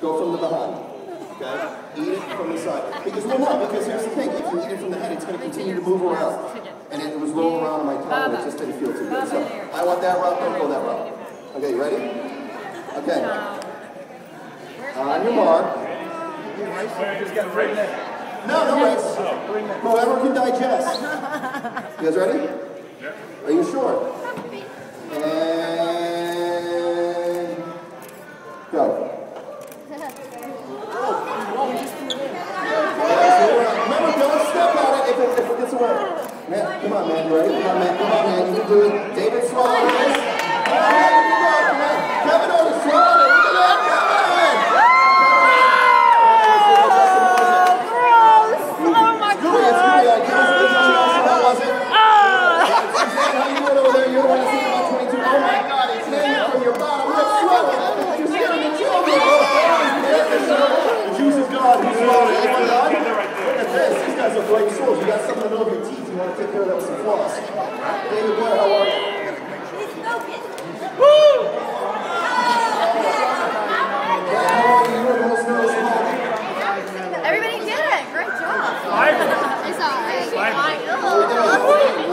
Go from the behind. Okay? Eat it from the side. Because, well, no, because here's the thing. If you eat it from the head, it's going to continue to move around. And it was rolling around on my tongue, and it just didn't feel too good. So, I want that route, don't go that route. Okay, you ready? Okay. On your mark. No, no race. Whoever can digest. You guys ready? Are you sure? And go. Remember, don't step on it if it, if it gets away. Man, come on, man. Ready? Come on, man. Come on, man. You can do it. David it. Look at Kevin! Oh my Screwy, it's screwy. All right, give us a big chance. How was it? You doing over there? You're the one that's sitting 22. Oh my God, it's hanging your bottom lip. Swallow it. You're scaring the children. The juice is gone. You swallowed it. Anyone done? Look at this. These guys are bright souls. You got something in the middle of your teeth. You want to take care of that with some floss. David Blair, how are you? How are you? You're the most nervous of all. Everybody did it. Great job. Five. It's all right. How are we doing?